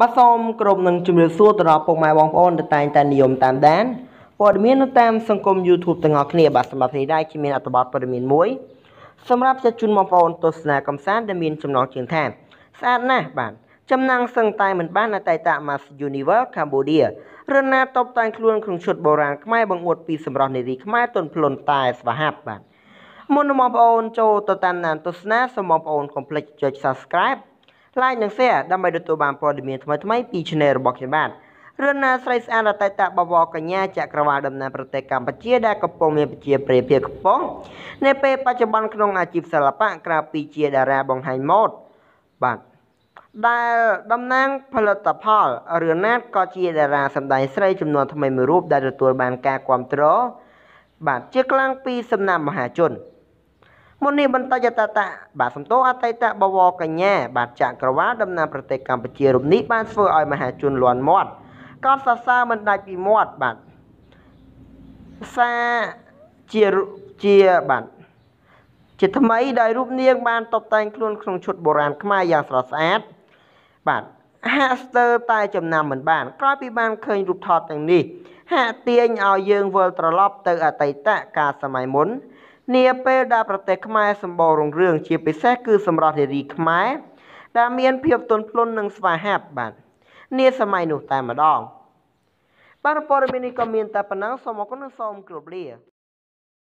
បាទសូមគោរពនឹងជំរាបសួរទៅដល់ពុកម៉ែបងប្អូនដែលតែងតែនិយមតាមដានព័ត៌មាននៅតាមសង្គម YouTube ទាំងអស់គ្នាបាទសម្រាប់នេះដែរជាមានអត្ថបទព័ត៌មានមួយសម្រាប់ចាត់ជូនបងប្អូនទស្សនាកំសាន្តដែលមានចំណងជើងថាស្អាតណាស់បាទចំណាំងសឹងតែមិនបានអតីត Miss Universe Cambodia រណាតបតែងខ្លួនក្នុងឈុតបុរាណខ្មែរបង្អួតពីសម្រស់នារីខ្មែរទន់ភ្លន់តែស្វាហាប់បាទមុននឹងបងប្អូនចូលទៅតាមដានទស្សនាសូមបងប្អូនកុំភ្លេចចុច Subscribe like និង share ដើម្បីទទួលបានព័ត៌មានថ្មីៗពី Channel របស់ខ្ញុំបាទរឿងណាស្រីស្អាតអតីតបវរកញ្ញាចក្រវាលដំណើរប្រទេសកម្ពុជាដែលកំពុងមានប្រជាប្រិយភាពខ្ពស់នៅពេលបច្ចុប្បន្នក្នុងអាជីពសិល្បៈក្រៅពីជាតារាបង្ហាញម៉ូដបាទដែលតំណាងផលិតផលរឿងណាតក៏ជាតារាសម្ដែងស្រីចំនួនថ្មីមួយរូបដែលទទួលបានការគ្រប់គ្រងបាទជាខ្លាំងពីសំណាក់មហាជន មុននេះបន្តយតតៈបាទសំទោអតីតបវរកញ្ញាបាទចក្រវាលដំណាងប្រទេសកម្ពុជារូបនេះបានធ្វើឲ្យមហាជនលន់មាត់កោតសរសើរមិនដាច់ពីមាត់បាទសាជាជាបាទជាថ្មីដោយរូបនាងបានតបតែងខ្លួនក្នុងឈុតបុរាណខ្មែរយ៉ាងស្រស់ស្អាតបាទហាក់ស្ទើរតែចំណាំមិនបានក្រោយពីបានឃើញរូបថតទាំងនេះហាក់ទាញឲ្យយើងវិលត្រឡប់ទៅអតីតកាលសម័យមុន នាពេលដែលប្រទេសខ្មែរសម្បូររុងរឿងជាពិសេសគឺសម្រាប់នារីខ្មែរដែលមានភាពទន់ភ្លន់និងស្វាហាប់បាទនាសម័យនោះតែម្ដងបាទព័ត៌មាននេះក៏មានតែប៉ុណ្ណឹងសូមអរគុណនិងសូមគោរពលា